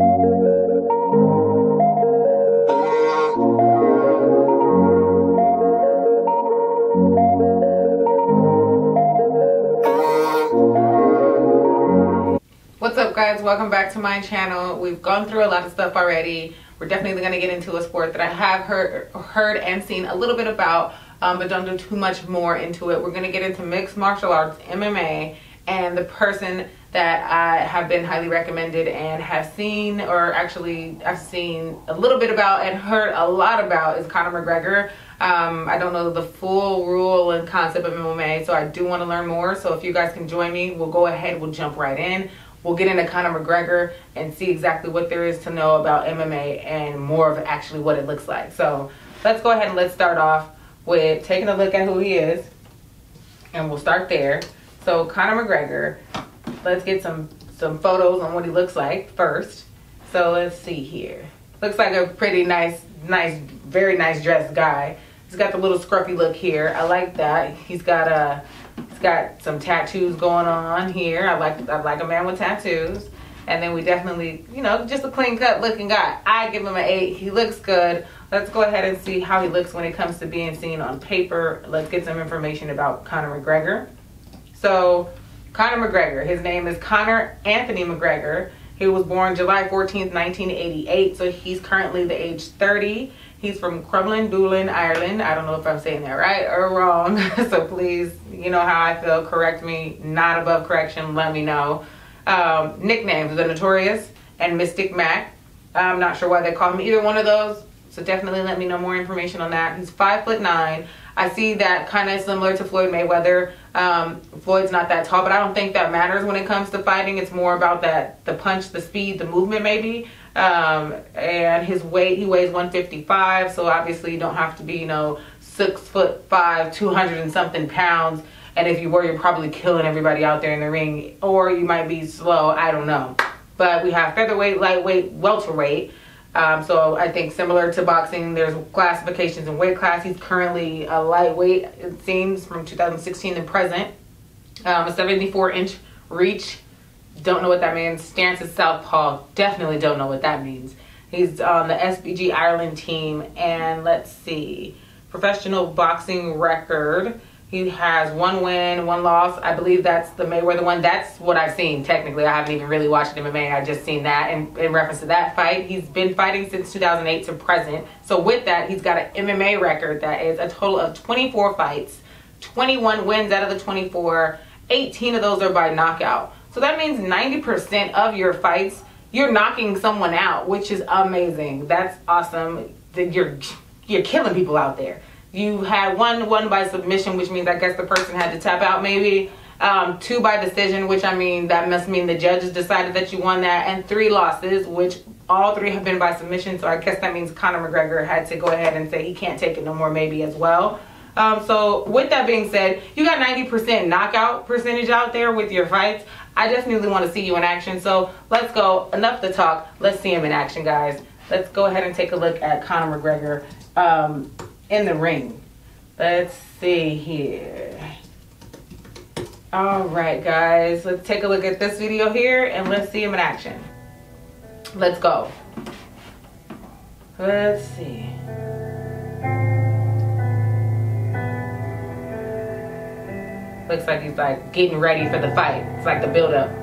What's up guys? Welcome back to my channel. We've gone through a lot of stuff already. We're definitely going to get into a sport that I have heard, heard and seen a little bit about, um, but don't do too much more into it. We're going to get into mixed martial arts, MMA, and the person that I have been highly recommended and have seen, or actually I've seen a little bit about and heard a lot about is Conor McGregor. Um, I don't know the full rule and concept of MMA, so I do want to learn more. So if you guys can join me, we'll go ahead, we'll jump right in we'll get into Conor McGregor and see exactly what there is to know about MMA and more of actually what it looks like. So let's go ahead and let's start off with taking a look at who he is. And we'll start there. So Conor McGregor, let's get some, some photos on what he looks like first. So let's see here. Looks like a pretty nice, nice, very nice dressed guy. He's got the little scruffy look here. I like that. He's got a He's got some tattoos going on here. I like I like a man with tattoos. And then we definitely, you know, just a clean cut looking guy. I give him an eight. He looks good. Let's go ahead and see how he looks when it comes to being seen on paper. Let's get some information about Conor McGregor. So, Conor McGregor, his name is Conor Anthony McGregor. He was born July 14th, 1988. So he's currently the age 30. He's from Crumlin, Dublin, Ireland. I don't know if I'm saying that right or wrong. so please, you know how I feel. Correct me. Not above correction. Let me know. Um, nicknames: The Notorious and Mystic Mac. I'm not sure why they call him either one of those. So definitely let me know more information on that. He's five foot nine. I see that kind of similar to Floyd Mayweather. Um, Floyd's not that tall, but I don't think that matters when it comes to fighting. It's more about that the punch, the speed, the movement, maybe. Um, and his weight, he weighs 155, so obviously you don't have to be, you know, six foot five, 200 and something pounds. And if you were, you're probably killing everybody out there in the ring, or you might be slow. I don't know. But we have featherweight, lightweight, welterweight. Um, so I think similar to boxing, there's classifications and weight class. He's currently a lightweight, it seems, from 2016 to present. Um, a 74 inch reach. Don't know what that means. Stance is southpaw. Definitely don't know what that means. He's on the SBG Ireland team. And let's see. Professional boxing record. He has one win, one loss. I believe that's the Mayweather one. That's what I've seen, technically. I haven't even really watched MMA. I just seen that in, in reference to that fight. He's been fighting since 2008 to present. So with that, he's got an MMA record that is a total of 24 fights, 21 wins out of the 24. 18 of those are by knockout. So that means 90% of your fights, you're knocking someone out, which is amazing. That's awesome. You're, you're killing people out there. You had one one by submission, which means I guess the person had to tap out maybe. Um, two by decision, which I mean that must mean the judges decided that you won that, and three losses, which all three have been by submission. So I guess that means Conor McGregor had to go ahead and say he can't take it no more, maybe as well. Um, so with that being said, you got 90% knockout percentage out there with your fights. I definitely want to see you in action. So let's go. Enough to talk. Let's see him in action, guys. Let's go ahead and take a look at Conor McGregor. Um, in the ring. Let's see here. All right, guys, let's take a look at this video here and let's see him in action. Let's go. Let's see. Looks like he's like getting ready for the fight. It's like the build up.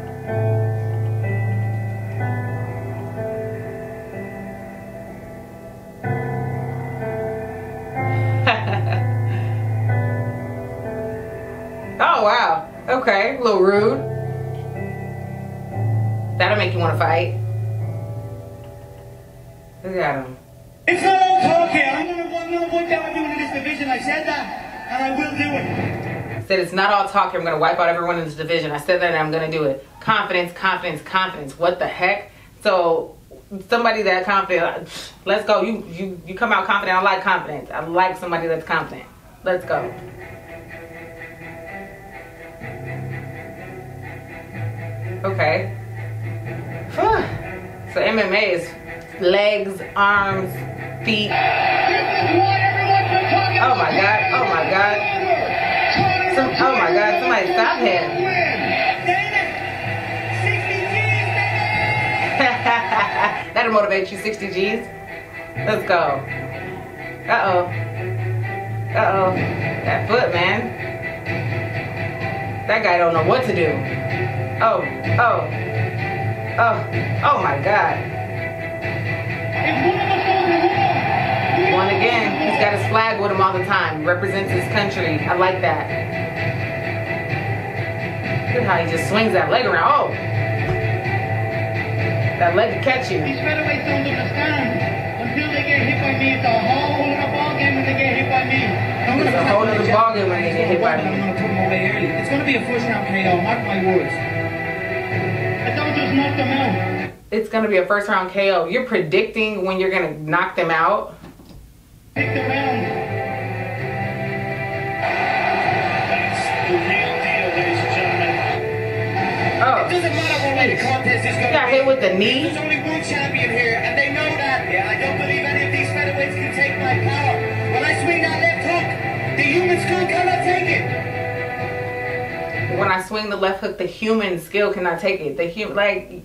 Little rude. That'll make you want to fight. Look at him. It's not all talking. I'm going to know what I'm doing in this division. I said that, and I will do it. I said it's not all talking. I'm going to wipe out everyone in this division. I said that, and I'm going to do it. Confidence, confidence, confidence. What the heck? So somebody that confident, let's go. You you you come out confident. I like confidence. I like somebody that's confident. Let's go. Okay. so MMA is legs, arms, feet. Oh my god, oh my god. Some, oh my god, somebody stop him. That'll motivate you 60 G's. Let's go. Uh-oh. Uh-oh. That foot, man. That guy don't know what to do. Oh, oh. Oh, oh my God. One again. He's got his flag with him all the time. Represents his country. I like that. Look at how he just swings that leg around. Oh. That leg to catch you. These featherweights don't understand. Until they get hit by me, it's a whole other ballgame when they get hit by me. I'm It's a whole other ballgame when they get hit by me. I'm gonna put them away early. It's gonna be a first round KO. Mark my words. I don't just knock them out. It's gonna be a first round KO. You're predicting when you're gonna knock them out. Pick the round. That's the real deal, ladies and gentlemen. Oh. It Oh, doesn't matter what way the contest is going. got hit with the knee. There's only one champion swing the left hook, the human skill cannot take it. The human, like,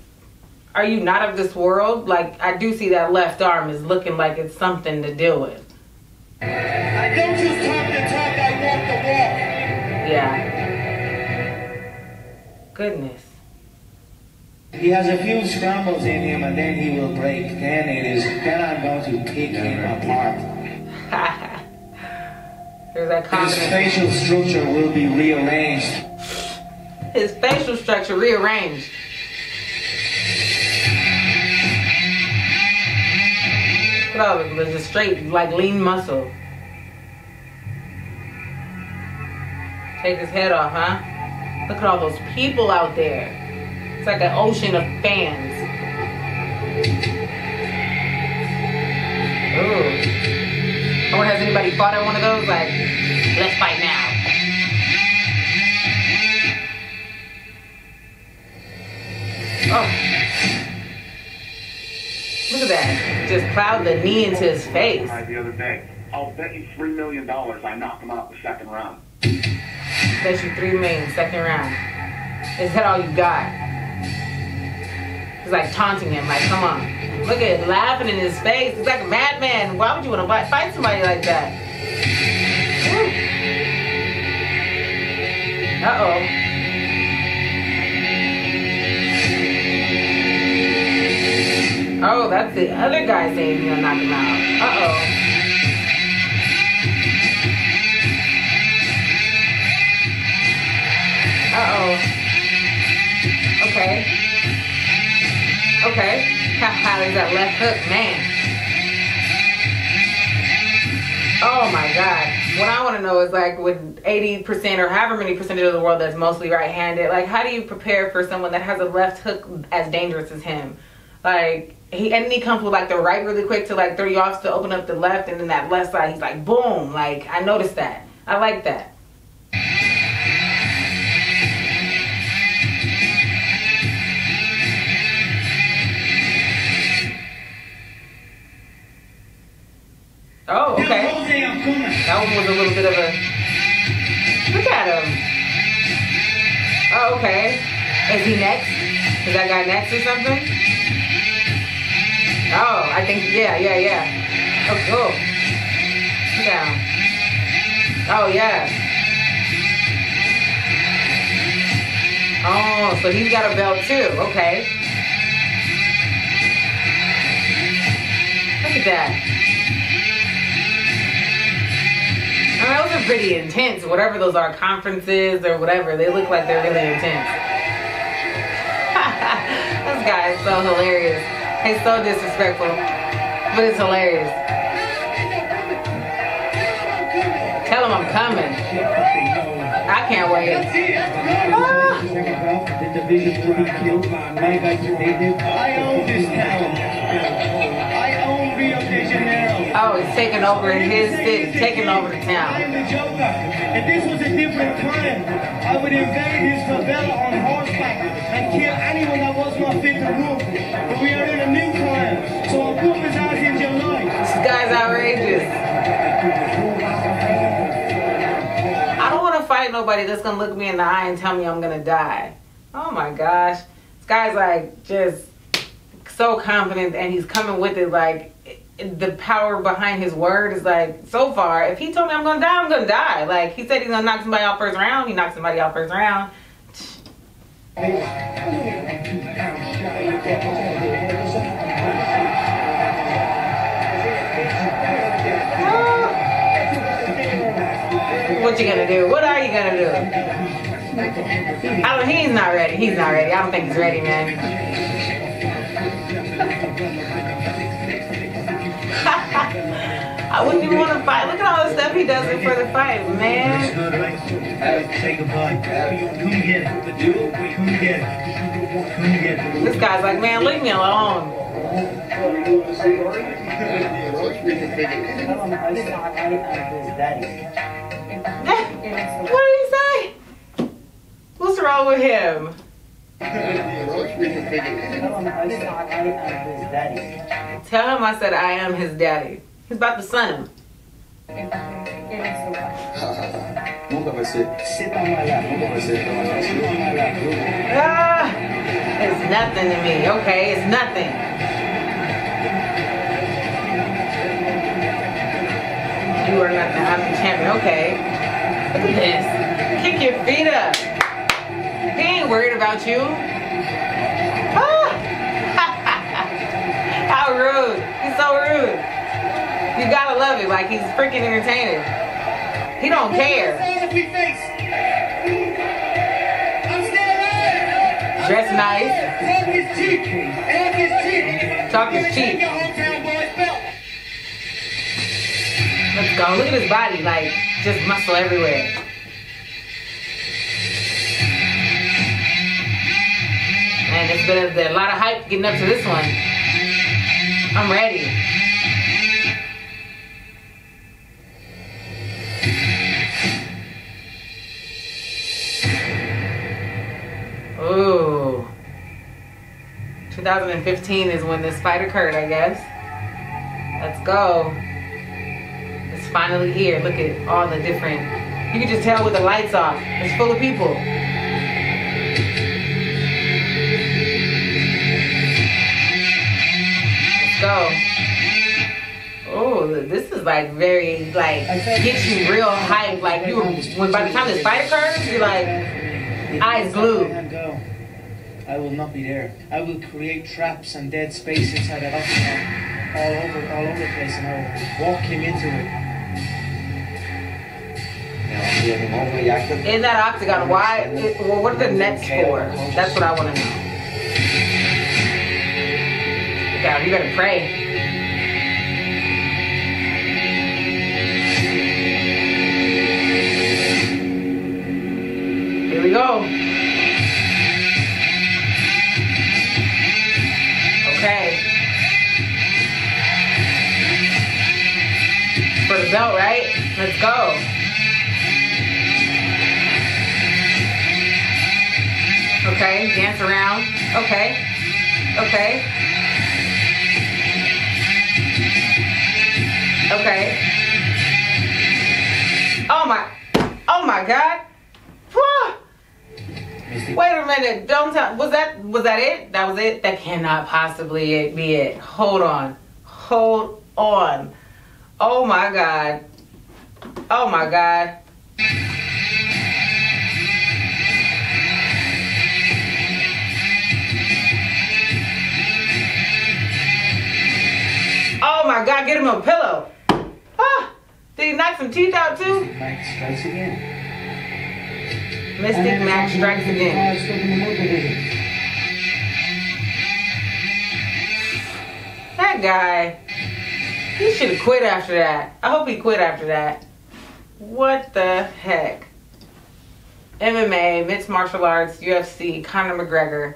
are you not of this world? Like, I do see that left arm is looking like it's something to deal with. I don't just talk the talk, I walk the walk. Yeah. Goodness. He has a few scrambles in him, and then he will break. Then it is, then I'm going to pick him apart. There's that His facial structure will be rearranged. His facial structure rearranged. Look at all the the just straight, like lean muscle. Take his head off, huh? Look at all those people out there. It's like an ocean of fans. Ooh. I has anybody fought at one of those? Like, let's fight now. Oh. Look at that. Just plowed the knee into his face. the other day. I'll bet you three million dollars I knocked him out the second round. Bet you three million second round. Is that all you got? He's like taunting him, like, come on. Look at it, laughing in his face. He's like a madman. Why would you want to fight, fight somebody like that? Uh oh. Oh, that's the other guy saying he's gonna knock him out. Uh oh. Uh oh. Okay. Okay. Haha, there's that left hook, man. Oh my god. What I want to know is like with 80% or however many percentage of the world that's mostly right handed, like how do you prepare for someone that has a left hook as dangerous as him? Like he and he comes with like the right really quick to like throw you off to open up the left and then that left side he's like boom. Like I noticed that. I like that. Oh, okay. Jose, I'm coming. That one was a little bit of a. Look at him. Oh, okay. Is he next? Is that guy next or something? Think, yeah, yeah, yeah. Oh, cool. Down. Oh, yeah. Oh, so he's got a belt too. Okay. Look at that. I mean, those are pretty intense. Whatever those are, conferences or whatever, they look like they're really intense. this guy is so hilarious. He's so disrespectful, but it's hilarious. Tell him I'm coming. I can't wait. The will be killed. They. I own this town. I own Rio de Janeiro. Oh, he's taking over his city, taking over the I'm town. the Joker. If this was a different time, I would invade his favela on horseback and kill anyone that was not fit to rule. But we are fight nobody that's gonna look me in the eye and tell me I'm gonna die. Oh my gosh, this guy's like just so confident and he's coming with it like the power behind his word is like so far. If he told me I'm gonna die, I'm gonna die. Like he said he's gonna knock somebody out first round, he knocked somebody out first round. What you gonna do? What gonna do? I don't. He's not ready. He's not ready. I don't think he's ready, man. I wouldn't even want to fight. Look at all the stuff he does for the fight, man. This guy's like, man, leave me alone. What did he say? What's wrong with him? Tell him I said I am his daddy. He's about to son him. Ah, it's nothing to me. Okay, it's nothing. You are nothing. I'm the champion. Okay. Look at this. Kick your feet up. He ain't worried about you. Ah. How rude. He's so rude. You gotta love it. Like he's freaking entertaining. He don't care. If we face. I'm still. Dress nice. Talk is cheap. Talk is cheap. Talk is cheap. your hometown boys belt. Let's go. Look at his body, like just muscle everywhere. And it's been a, a lot of hype getting up to this one. I'm ready. Ooh. 2015 is when this fight occurred, I guess. Let's go. Finally here. Look at all the different. You can just tell with the lights off. It's full of people. Go. Oh, this is like very like gets you real hype. Like you, when by the time this fight occurs, you're like eyes glued. I will not be there. I will create traps and dead space inside that all over, all over the place, and I will walk him into it. In that octagon. Why? It, well, what are the nets for? That's what I want to know. God, you better pray. Here we go. Okay. For the belt, right? Let's go. Okay, dance around. Okay. Okay. Okay. Oh my Oh my god. Wait a minute. Don't tell was that was that it? That was it? That cannot possibly be it. Hold on. Hold on. Oh my god. Oh my god. Oh my god, get him a pillow. Ah, did he knock some teeth out too? Mac strikes again. Mystic Mac strikes again. Stuck in the mud division. That guy, he should have quit after that. I hope he quit after that. What the heck? MMA, mixed martial arts, UFC, Conor McGregor.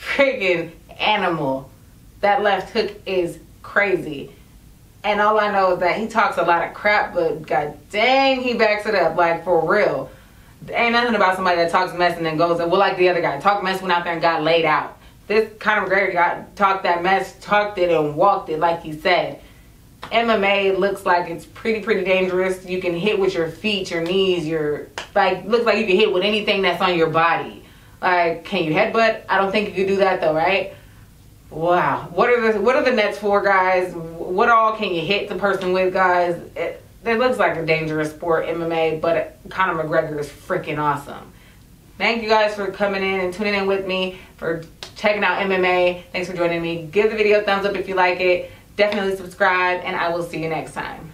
Friggin' animal. That left hook is crazy. And all I know is that he talks a lot of crap, but god dang, he backs it up, like for real. Ain't nothing about somebody that talks mess and then goes and well like the other guy. Talk mess went out there and got laid out. This Conor McGregor got talked that mess, talked it and walked it like he said. MMA looks like it's pretty pretty dangerous. You can hit with your feet, your knees, your like looks like you can hit with anything that's on your body. Like, can you headbutt? I don't think you could do that though, right? Wow. What are the what are the nets for, guys? What all can you hit the person with, guys? It, it looks like a dangerous sport, MMA, but Conor McGregor is freaking awesome. Thank you guys for coming in and tuning in with me, for checking out MMA. Thanks for joining me. Give the video a thumbs up if you like it. Definitely subscribe, and I will see you next time.